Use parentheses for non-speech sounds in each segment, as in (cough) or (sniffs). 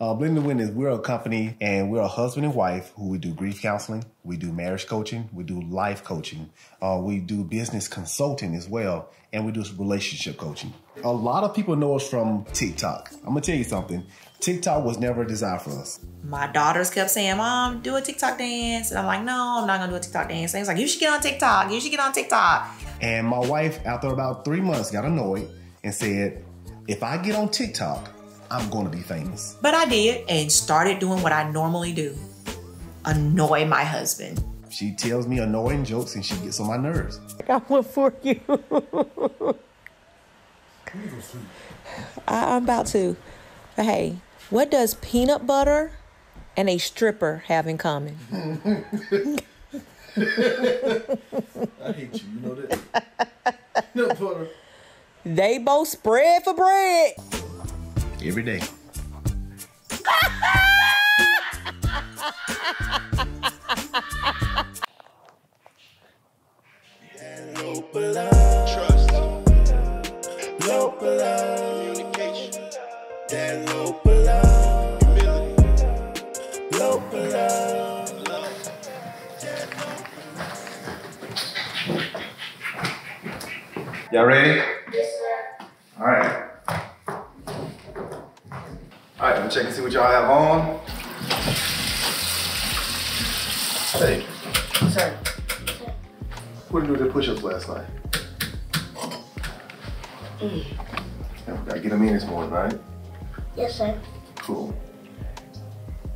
Uh, Blend the Wind is we're a company and we're a husband and wife who we do grief counseling, we do marriage coaching, we do life coaching, uh, we do business consulting as well, and we do relationship coaching. A lot of people know us from TikTok. I'm gonna tell you something. TikTok was never designed for us. My daughters kept saying, Mom, do a TikTok dance. And I'm like, no, I'm not gonna do a TikTok dance. And he's like, you should get on TikTok. You should get on TikTok. And my wife, after about three months, got annoyed and said, if I get on TikTok, I'm going to be famous. But I did and started doing what I normally do annoy my husband. She tells me annoying jokes and she gets on my nerves. (laughs) I got one for you. I, I'm about to. But hey, what does peanut butter and a stripper have in common? (laughs) I hate you. You know that? (laughs) Peanut butter. They both spread for bread. Every day. Loper love, trust, Loper love, communication, that Loper love, humility, Loper love, love. Y'all ready? Yes, sir. All right. All right, let me check and see what y'all have on. Hey, Sir. what did you do with the push-ups last night? Yeah, we gotta get them in this morning, right? Yes, sir. Cool.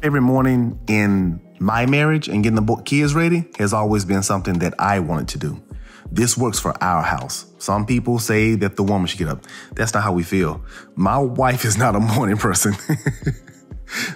Every morning in my marriage and getting the kids ready has always been something that I wanted to do. This works for our house. Some people say that the woman should get up. That's not how we feel. My wife is not a morning person. (laughs)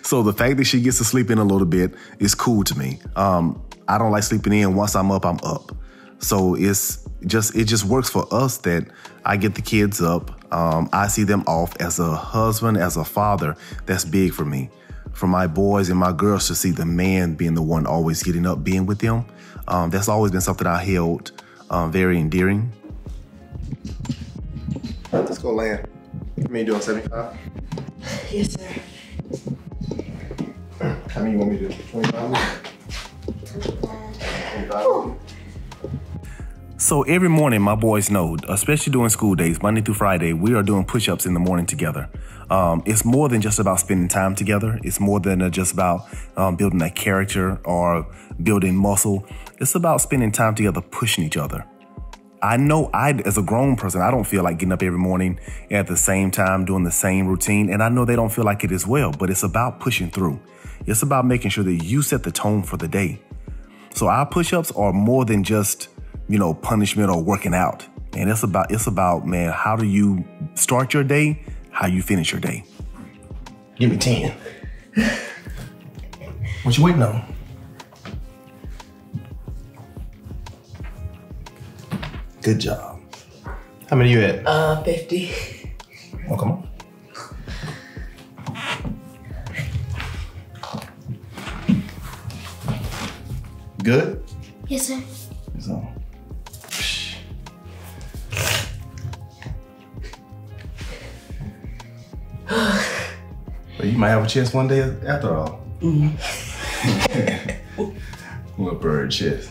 so the fact that she gets to sleep in a little bit is cool to me. Um, I don't like sleeping in. Once I'm up, I'm up. So it's just it just works for us that I get the kids up. Um, I see them off as a husband, as a father. That's big for me. For my boys and my girls to see the man being the one always getting up, being with them. Um, that's always been something I held um, very endearing. Let's go land. How many you doing? 75? Yes, sir. How many you want me to do? 25? 25. So every morning, my boys know, especially during school days, Monday through Friday, we are doing push-ups in the morning together. Um, it's more than just about spending time together. It's more than uh, just about um, building a character or building muscle. It's about spending time together, pushing each other. I know I, as a grown person, I don't feel like getting up every morning at the same time, doing the same routine. And I know they don't feel like it as well, but it's about pushing through. It's about making sure that you set the tone for the day. So our push-ups are more than just, you know, punishment or working out. And it's about, it's about, man, how do you start your day? How you finish your day? Give me 10. What you waiting on? Good job. How many you at? Uh, 50. Oh, come on. Good? Yes, sir. So. Well, you might have a chance one day after all. (laughs) Little bird chest.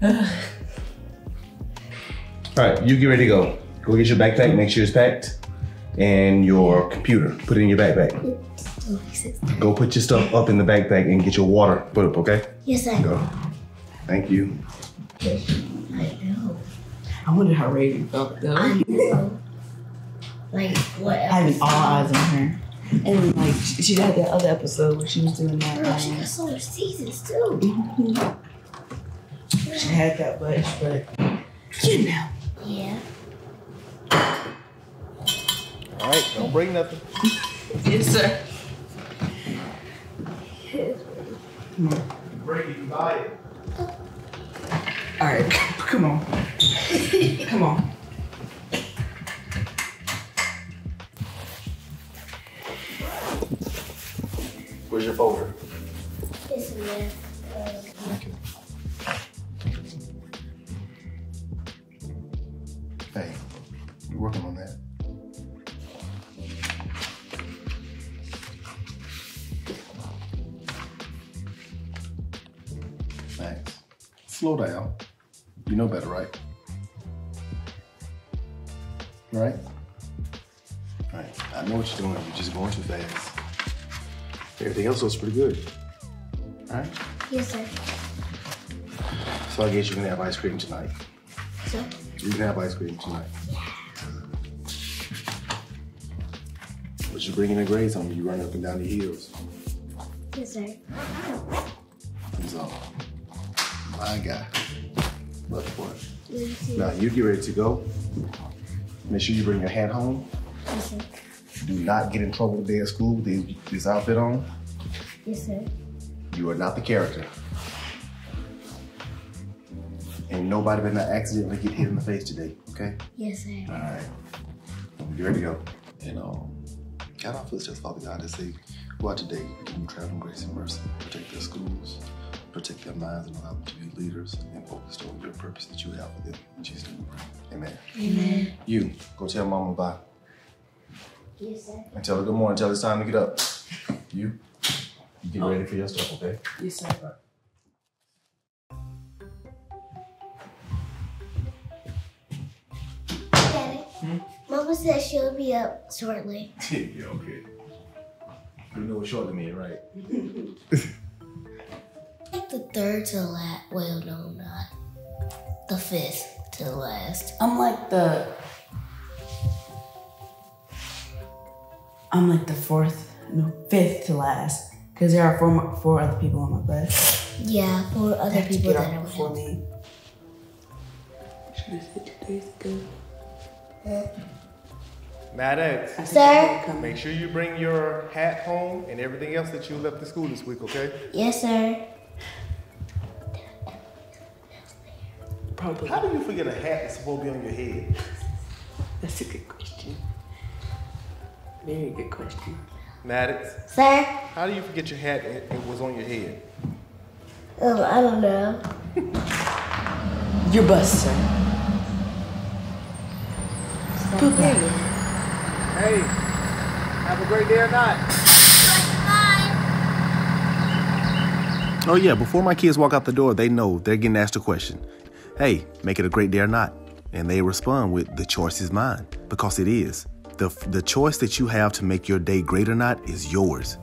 (laughs) all right, you get ready to go. Go get your backpack, make sure it's packed, and your computer. Put it in your backpack. Go put your stuff up in the backpack and get your water put up, okay? Yes, sir. Go. Thank you. I know. I wonder how Raven felt though. I know. Like, what Having all eyes on her. And like she she had that other episode where she was doing that. Girl, she Um, has solar seasons too. she had that much, but you know. Yeah. All right, don't bring nothing. (laughs) Yes, sir. Break it, you buy it. All right, come on, come on. Where's your folder? It's math. Uh, Okay. Slow down. You know better, right? Right? Right. I know what you're doing. You're just going too fast. Everything else looks pretty good. All right? Yes, sir. So I guess you can have ice cream tonight. So, You can have ice cream tonight. Yeah. But you're bringing the grades on you. You run up and down the hills. yes, sir. So, my guy. Love for it. Now you get ready to go. Make sure you bring your hat home. Yes, sir. Do not get in trouble today at school with this- this outfit on. Yes, sir. You You are not the character. And nobody better not accidentally get hit in the face today, okay? Yes, sir. All right. You ready to go? And um, God our footsteps, Father God, to say, go out today, give them traveling grace and mercy, protect their schools, protect their minds, and allow them to be leaders and focused on your purpose that you have for them. In Jesus' name. Amen. Amen. You, go tell mama bye. Yes, sir. And tell her good morning, tell her it's time to get up. You, you get ready for your stuff, okay? Yes, sir. Daddy, hmm? Mama said she'll be up shortly. (laughs) yeah, okay. You know what shortly mean, right? (laughs) Like the third to last. Well, no, I'm not. The fifth to the last. I'm like the. I'm like the fourth, no, fifth to last. Because there are four, four other people on my bus. Yeah, four other They people get that off are before with. me. Should have said two days ago. Maddox, I Sir? you were make sure you bring your hat home and everything else that you left at school this week, okay? Yes, sir. Probably. How do you forget a hat that's supposed to be on your head? (laughs) That's a good question. Very good question. Maddox, Sir? how do you forget your hat and it was on your head? Um, I don't know. Your bus, sir. Poop Hey, have a great day or not. Oh yeah, before my kids walk out the door, they know they're getting asked a question. Hey, make it a great day or not. And they respond with the choice is mine because it is. The the choice that you have to make your day great or not is yours.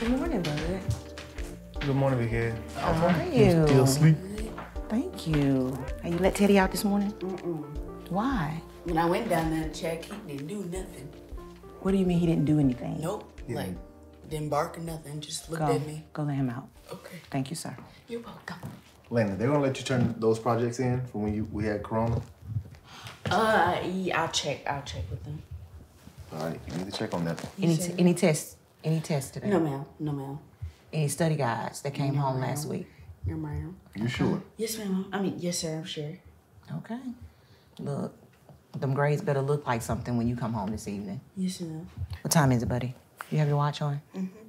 Good morning, bud. Good morning, Big Head. How are you? Still asleep? Thank you. Hey, you let Teddy out this morning? Why? When I went down there to check, he didn't do nothing. What do you mean he didn't do anything? Nope. Like, didn't bark or nothing. Just looked Go, at me. go let him out. Okay. Thank you, sir. You're welcome. Lena, they're gonna let you turn those projects in from when you we had Corona. Uh, yeah, I'll check. I'll check with them. All right, you need to check on that. You any any tests? Any tests today? No, ma'am. No, ma'am. Any study guides that came no, home last week? No, ma'am. You sure? Yes, ma'am. I mean, yes, sir. I'm sure. Okay. Look, them grades better look like something when you come home this evening. Yes, ma'am. What time is it, buddy? You have your watch on? Mm-hmm.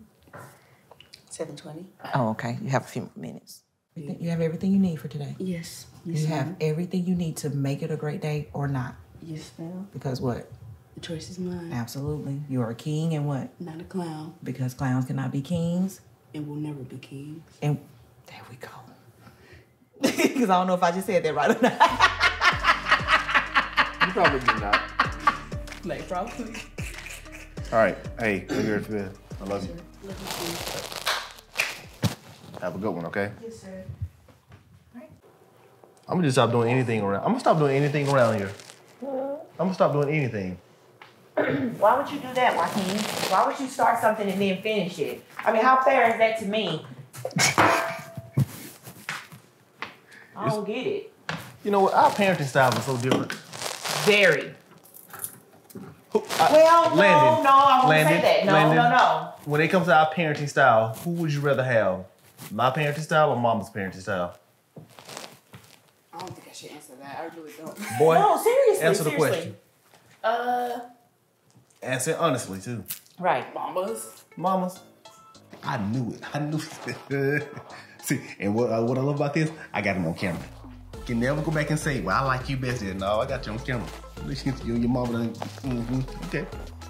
7:20. Oh, okay. You have a few minutes. You have everything you need for today. Yes. yes you have everything you need to make it a great day or not. Yes, ma'am. Because what? The choice is mine. Absolutely. You are a king and what? Not a clown. Because clowns cannot be kings. And will never be kings. And there we go. (laughs) Because I don't know if I just said that right or not. you probably did not. Like, probably. All right. Hey, we're here, man. I love you. Love you too. Have a good one, okay? Yes, sir. I'm gonna just stop doing anything around. I'm gonna stop doing anything around here. I'm gonna stop doing anything. (clears throat) Why would you do that, Joaquin? Why would you start something and then finish it? I mean, how fair is that to me? (laughs) I don't get it. You know what? Our parenting style is so different. Very. Who- I- Well, no, Landon, no, I won't Landon, say that. No, Landon. no, no. When it comes to our parenting style, who would you rather have? My parenting style or mama's parenting style? I don't think I should answer that. I really don't. Boy, No, seriously. answer the seriously. question. Uh, Answer it honestly too. Right. mamas. Mamas, I knew it. I knew it. (laughs) See, and what, uh, what I love about this, I got him on camera. You can never go back and say, well, I like you best. No, I got you on camera. you, your mama. Done. Mm-hmm. Okay.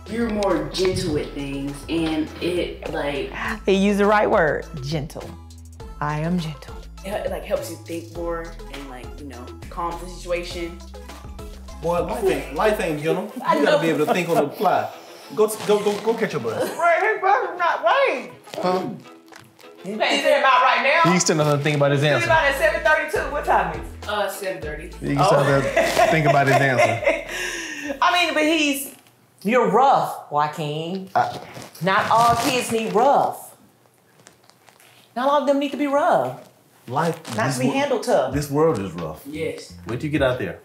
You're more gentle with things, and it like He used the right word, gentle. I am gentle. it, it, like helps you think more and like you know calm the situation. Boy, life ain't, life ain't gentle. You I gotta know. be able to think on the fly. Go, go, go, go catch your bus. Right, his brother's not right. Huh? He's thinking about right now. He's still not think about his He's answer. about at 732. What time is it? Uh, seven thirty. He still have to think about his answer. (laughs) I mean, but he's you're rough, Joaquin. Not all kids need rough. Not all of them need to be rough. Life, Not this to be handled tough. This world is rough. Yes. Wait till you get out there.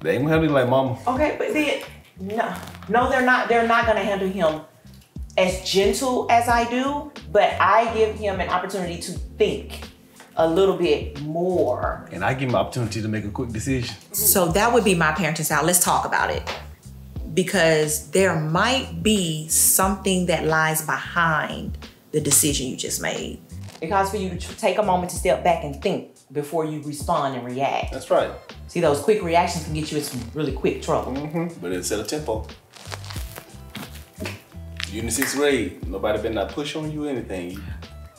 They ain't gonna handle you like mama. Okay, but then no, no, they're not. They're not gonna handle him as gentle as I do. But I give him an opportunity to think a little bit more. And I give him an opportunity to make a quick decision. So that would be my parenting style. Let's talk about it. Because there might be something that lies behind the decision you just made. It calls for you to take a moment to step back and think before you respond and react. That's right. See, those quick reactions can get you in some really quick trouble. Mm-hmm. But it set a tempo. You in the sixth grade, nobody better not push on you or anything.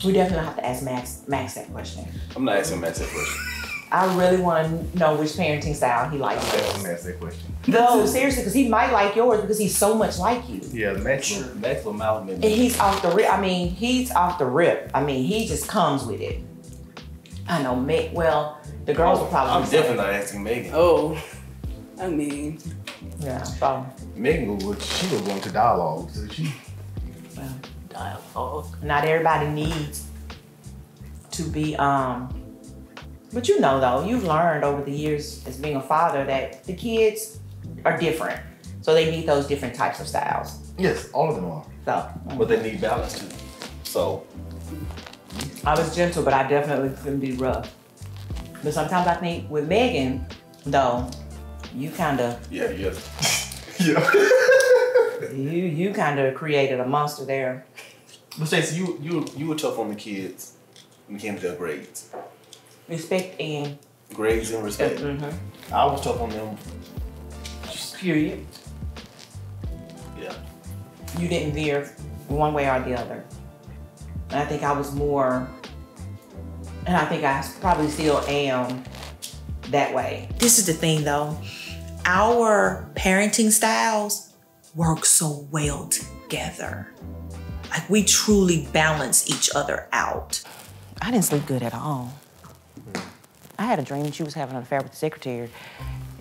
We definitely have to ask Max Max that question. I'm not asking Max that question. I really want to know which parenting style he likes. Max that question. No, seriously, because he might like yours because he's so much like you. Yeah, Max will, Max will mouth And he's off the rip. I mean, he's off the rip. I mean, he just comes with it. I know, Meg. Well, the girls will probably. I'm say- definitely not asking Megan. Oh, I mean, Yeah. So, Megan will, she will go into dialogue. So she, well, dialogue. not everybody needs to be. um But you know, though, you've learned over the years as being a father that the kids are different, so they need those different types of styles. yes, all of them are. So, But they need balance too. So I was gentle, but I definitely couldn't be rough. But sometimes I think with Megan, though, you kind of yeah, yeah, (laughs) yeah. you you kind of created a monster there. But Stacey, you you you were tough on the kids when it came to their grades, Respect and grades and respect. mhm. I was tough on them. Period. Yeah. You didn't veer one way or the other. And I think I was more, and I think I probably still am that way. This is the thing though. Our parenting styles work so well together. Like we truly balance each other out. I didn't sleep good at all. I had a dream that you was having an affair with the secretary,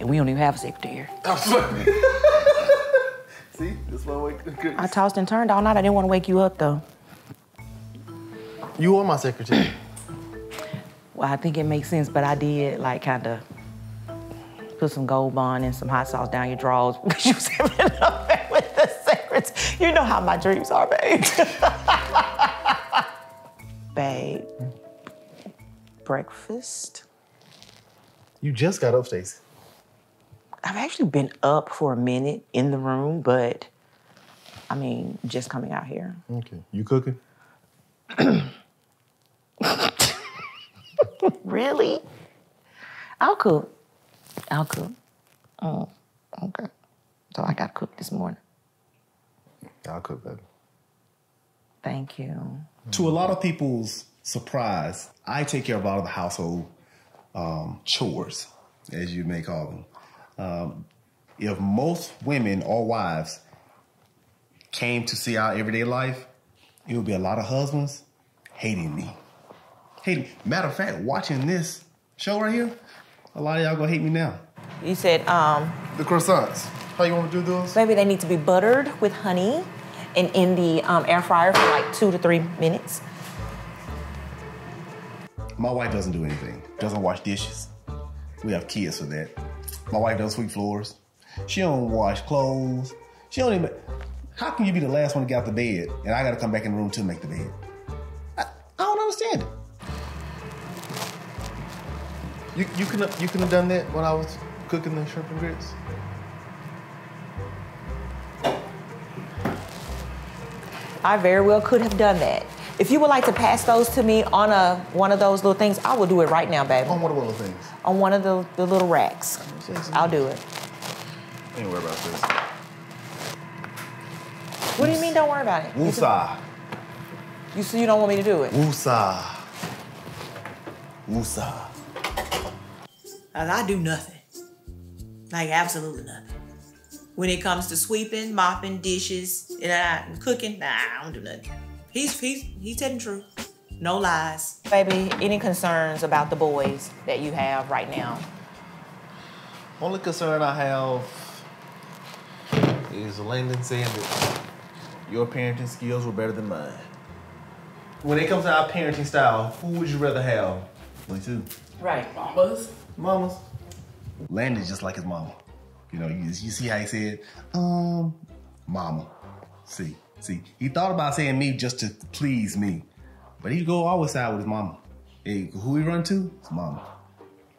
and we don't even have a secretary. Oh, (laughs) See, this one way. I tossed and turned all night. I didn't want to wake you up though. You are my secretary. (clears throat) Well, I think it makes sense, but I did like kind of put some gold bond and some hot sauce down your drawers (laughs) because you was having an affair with the secretary. You know how my dreams are, babe. (laughs) babe. Breakfast. You just got up, Stacey. I've actually been up for a minute in the room, but I mean, just coming out here. Okay. You cooking? (laughs) Really? I'll cook. I'll cook. Oh, okay. So I got to cook this morning. I'll cook, baby. Thank you. To a lot of people's surprise, I take care of a lot of the household um, chores, as you may call them. Um, if most women or wives came to see our everyday life, it would be a lot of husbands hating me. Hating. Matter of fact, watching this show right here, a lot of y'all gonna hate me now. You said, um, The croissants. How you want to do those? maybe they need to be buttered with honey and in the um, air fryer for like two to three minutes. My wife doesn't do anything. Doesn't wash dishes. We have kids for that. My wife doesn't sweep floors. She don't wash clothes. She don't even. How can you be the last one to get out the bed and I got to come back in the room to make the bed? I, I don't understand it. You you can you can have done that when I was cooking the shrimp and grits. I very well could have done that. If you would like to pass those to me on a one of those little things, I will do it right now, baby. On one of the little things. On one of the, the little racks. I'll do it. Don't worry about this. What do you mean? Don't worry about it. You Woosah. You see, you don't want me to do it. Woosah. Woosah. Like, I do nothing. Like absolutely nothing. When it comes to sweeping, mopping, dishes, and uh, cooking, nah, I don't do nothing. He's he's he's telling the truth. No lies. Baby, any concerns about the boys that you have right now? Only concern I have is Landon saying that your parenting skills were better than mine. When it comes to our parenting style, who would you rather have? Me too. Right. Mamas. Mamas. Landon's just like his mama. You know, you, you see how he said, um, mama. See, see, he thought about saying me just to please me, but he go always side with his mama. Hey, who he run to? His mama.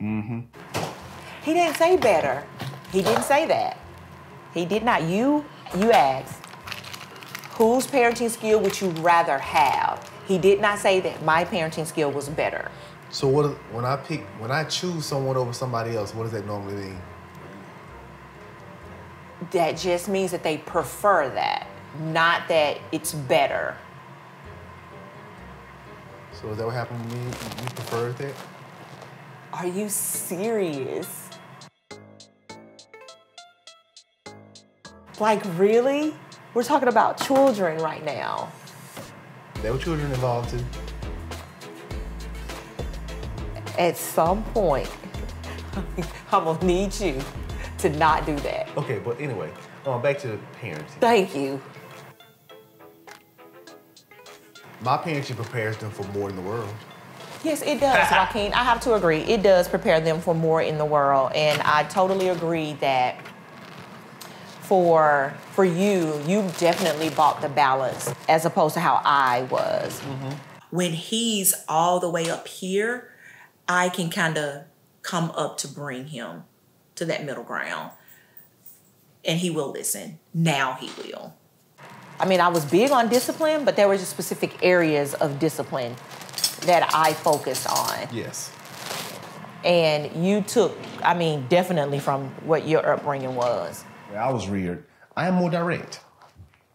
Mm-hmm. He didn't say better. He didn't say that. He did not. You you asked, whose parenting skill would you rather have? He did not say that my parenting skill was better. So what when I pick when I choose someone over somebody else, what does that normally mean? That just means that they prefer that, not that it's better. So is that what happened to me? You prefer that? Are you serious? Like, really? We're talking about children right now. There were children involved too. At some point, (laughs) I'm gonna need you to not do that. Okay, but anyway, um, back to parenting. Thank you. My parenting prepares them for more in the world. Yes, it does, (laughs) Joaquin. I have to agree. It does prepare them for more in the world. And I totally agree that for for you, you definitely bought the balance as opposed to how I was. Mm-hmm. When he's all the way up here, I can kind of come up to bring him to that middle ground. And he will listen. Now he will. I mean, I was big on discipline, but there were just specific areas of discipline that I focused on. Yes. And you took, I mean, definitely from what your upbringing was. I was reared, I am more direct.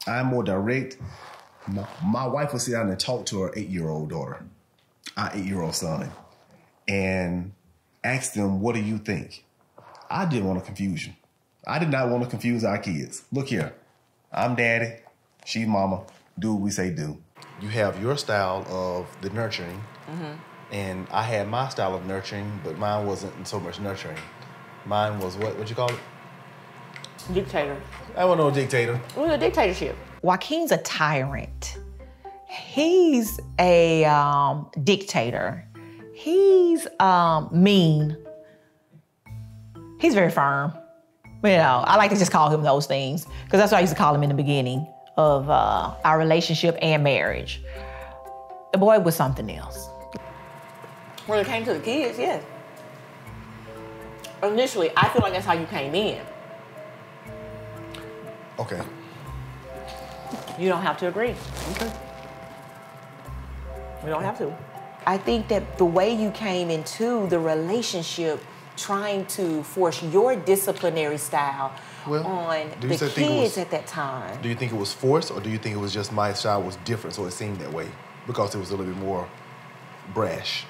I am more direct. My, my wife will sit down and talk to her eight-year-old daughter, our eight-year-old son, and ask them, "What do you think?" I didn't want to confuse you. I did not want to confuse our kids. Look here, I'm daddy, she's mama. Do what we say do. You have your style of the nurturing, and I had my style of nurturing, but mine wasn't so much nurturing. Mine was what? What you call it? Dictator. I wasn't no dictator. It was a dictatorship. Joaquin's a tyrant. He's a um, dictator. He's um, mean. He's very firm. You know, I like to just call him those things because that's what I used to call him in the beginning of uh, our relationship and marriage. The boy was something else. When it came to the kids, yes. Initially, I feel like that's how you came in. Okay. You don't have to agree. Okay. We don't have to. I think that the way you came into the relationship, trying to force your disciplinary style Well, on the say- think it kids was- at that time. Do you think it was forced, or do you think it was just my style was different, so it seemed that way because it was a little bit more brash?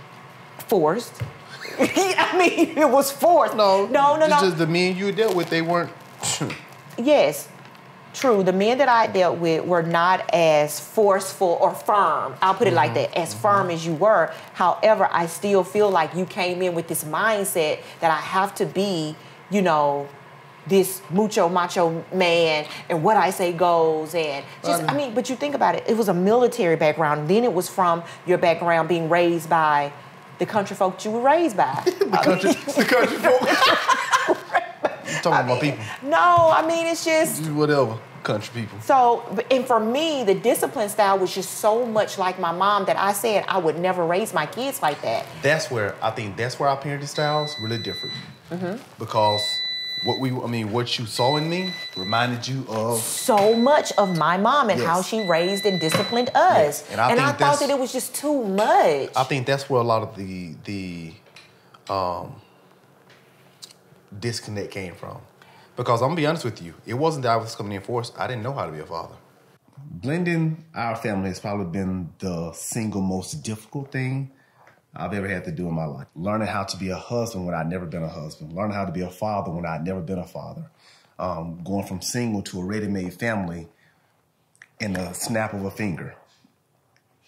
Forced. (laughs) I mean, it was forced. No, no, no, it's no. Just the men you dealt with, they weren't. (sniffs) Yes, true. The men that I dealt with were not as forceful or firm. I'll put it like mm-hmm. that, as firm as you were. However, I still feel like you came in with this mindset that I have to be, you know, this mucho macho man and what I say goes and just I mean, but you think about it, it was a military background. Then it was from your background being raised by the country folk you were raised by. (laughs) the country, the country folk. (laughs) I'm talking about my people. no, I mean it's just Whatever, country people. So, and for me, the discipline style was just so much like my mom that I said I would never raise my kids like that. That's where I think that's where our parenting styles really different. Mm-hmm. Because what we, I mean, what you saw in me reminded you of. So much of my mom and how she raised and disciplined us. Yes, and I think thought that it was just too much. I think that's where a lot of the the um, disconnect came from. Because I'm gonna be honest with you, it wasn't that I was coming in forced. I didn't know how to be a father. blending our family has probably been the single most difficult thing I've ever had to do in my life. Learning how to be a husband when I'd never been a husband. Learning how to be a father when I'd never been a father. Um, going from single to a ready-made family in the snap of a finger.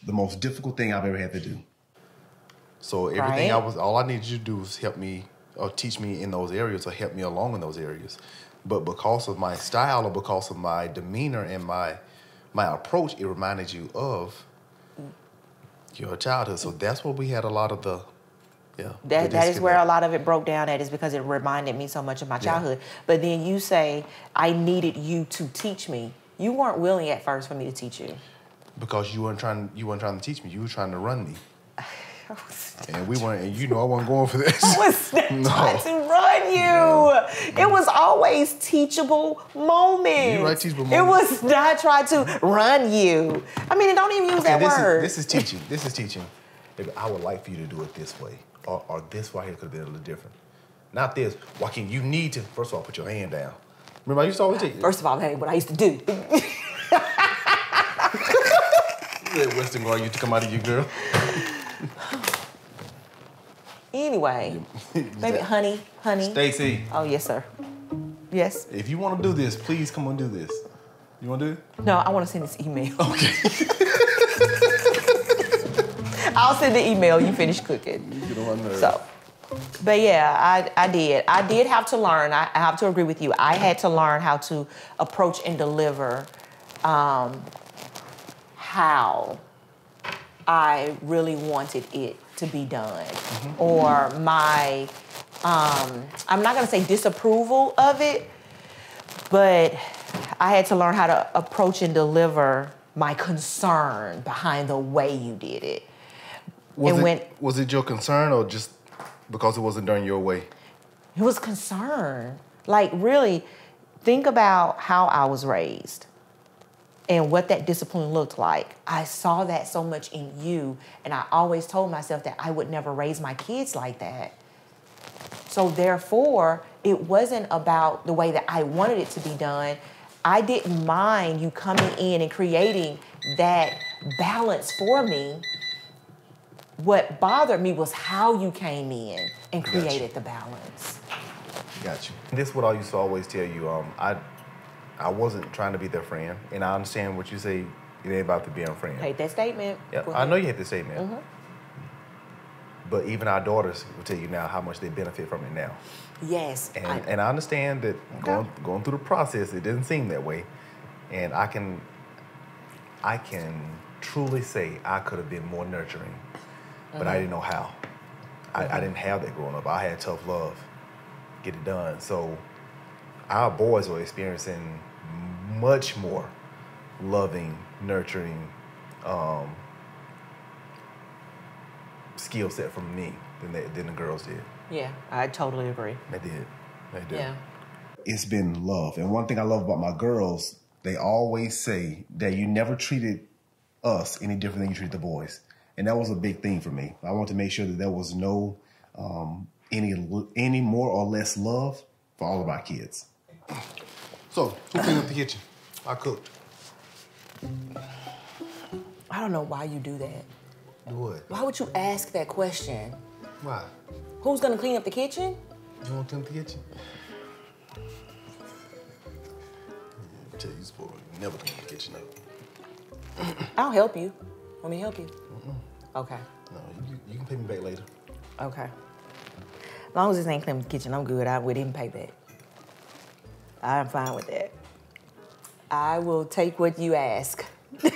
The most difficult thing I've ever had to do. So everything I was, all I needed you to do was help me or teach me in those areas or help me along in those areas. But because of my style or because of my demeanor and my my approach, it reminded you of your childhood. So that's where we had a lot of the, yeah. That, that is where a lot of it broke down at is because it reminded me so much of my childhood. But then you say, I needed you to teach me. You weren't willing at first for me to teach you. because you weren't trying you weren't trying to teach me. You were trying to run me. (laughs) (laughs) And we weren't, and you know I wasn't going for this. (laughs) I was (laughs) No. trying to run you. It was always teachable moments. You're right, teachable It was not trying to run you. I mean, don't even use that this word. Is, this is teaching. This is teaching. I would like for you to do it this way, or, or this right here could have been a little different. Not this. Joaquin, you need to first of all put your hand down. Remember, I used to always take First of all, that ain't what I used to do. that Western girl used to come out of you, girl. (laughs) anyway, (laughs) baby, honey, honey. Stacey, Oh, yes, sir. Yes. if you want to do this, please come and do this. You want to do it? No, I want to send this email. (laughs) Okay. I'll send the email. You finish cooking. Get on my nerves. So, but yeah, I, I did. I did have to learn. I, I have to agree with you. I had to learn how to approach and deliver um, how I really wanted it to be done, or my, um, I'm not gonna say disapproval of it, but I had to learn how to approach and deliver my concern behind the way you did it. was, and it, when- was it your concern or just because it wasn't done your way? It was concern. Like, really, think about how I was raised and what that discipline looked like. I saw that so much in you, and I always told myself that I would never raise my kids like that. So, therefore, it wasn't about the way that I wanted it to be done. I didn't mind you coming in and creating that balance for me. What bothered me was how you came in and Gotcha. created the balance. Got you. This is what I used to always tell you. Um, I, I wasn't trying to be their friend, and I understand what you say. It ain't about to be a friend. Hate that statement. Yeah, I know you hate to statement. Mm-hmm. But even our daughters will tell you now how much they benefit from it now. Yes. And I- and I understand that going going through the process, it didn't seem that way. And I can I can truly say I could have been more nurturing, but Mm-hmm. I didn't know how. I, I didn't have that growing up. I had tough love. Get it done. So our boys were experiencing much more loving, nurturing um, skill set from me than they, than the girls did. yeah, I totally agree. They did. They did. Yeah. it's been love. And one thing I love about my girls, they always say that you never treated us any different than you treat the boys. And that was a big thing for me. I want to make sure that there was no um, any any more or less love for all of our kids. So, who cleaned up the kitchen? I cooked. I don't know why you do that. Do what? Why would you ask that question? Why? Who's gonna clean up the kitchen? You want to clean up the kitchen? I tell you, you spoiled. You never clean the kitchen up. I'll help you. Let me help you? Okay. No, you, you can pay me back later. Okay. As long as this ain't clean the kitchen, I'm good. I wouldn't even pay that. I'm fine with that. I will take what you ask. I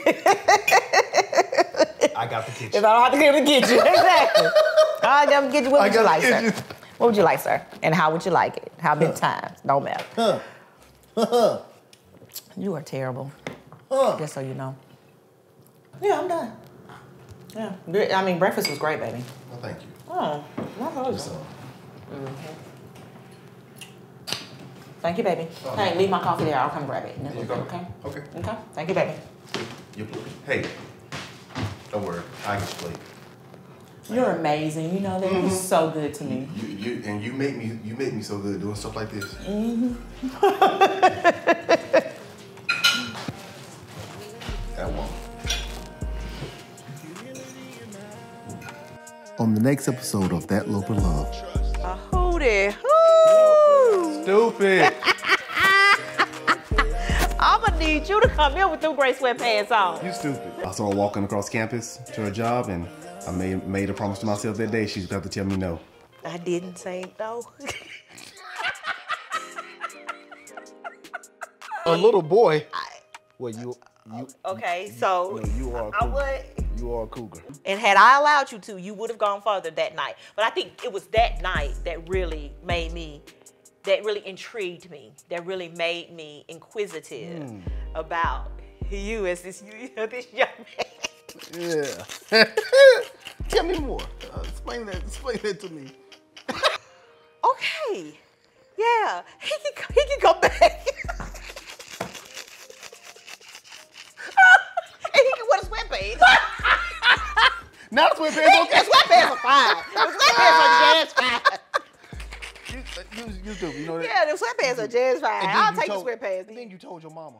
got the kitchen. If I don't have to clean the kitchen, (laughs) exactly. I got the kitchen. What would you like, the sir? What would you like, sir? And how would you like it? How many times? Don't matter. you are terrible. Just so you know. Yeah, I'm done. Yeah. I mean, breakfast was great, baby. Well, thank you. Oh, my pleasure. So, mm-hmm. Thank you, baby. Oh. Hey, leave my coffee there. I'll come grab it. There you go. Okay. Okay. Okay. Thank you, baby. you, hey, don't worry. I can plate. You're amazing. You know that. You're mm-hmm. so good to me. You, you, and you make me, you make me so good doing stuff like this. Mm-hmm. That one. On the next episode of That Loper Love, A hootie. Hoo! Stupid. (laughs) I'm gonna need you to come in with them gray sweatpants on. you stupid. I saw her walking across campus to her job, and I made made a promise to myself that day she's got to tell me no. I didn't say no. A little boy. Well, you you okay, so no, you are a I cougar. would. You are a cougar. And had I allowed you to, you would have gone further that night. But I think it was that night that really made me, that really intrigued me, that really made me inquisitive about you as this, you this young man. Yeah. (laughs) Tell me more. Uh, explain that. Explain that to me. (laughs) Okay, yeah, he can, he can come back. (laughs) and he can wear the sweatpants. Now the sweatpants okay. The sweatpants are fine. The sweatpants are just fine. You, uh, you, you stupid. You know that. Yeah, the sweatpants are just fine. I'll take told- the sweatpants. Then you told your mama.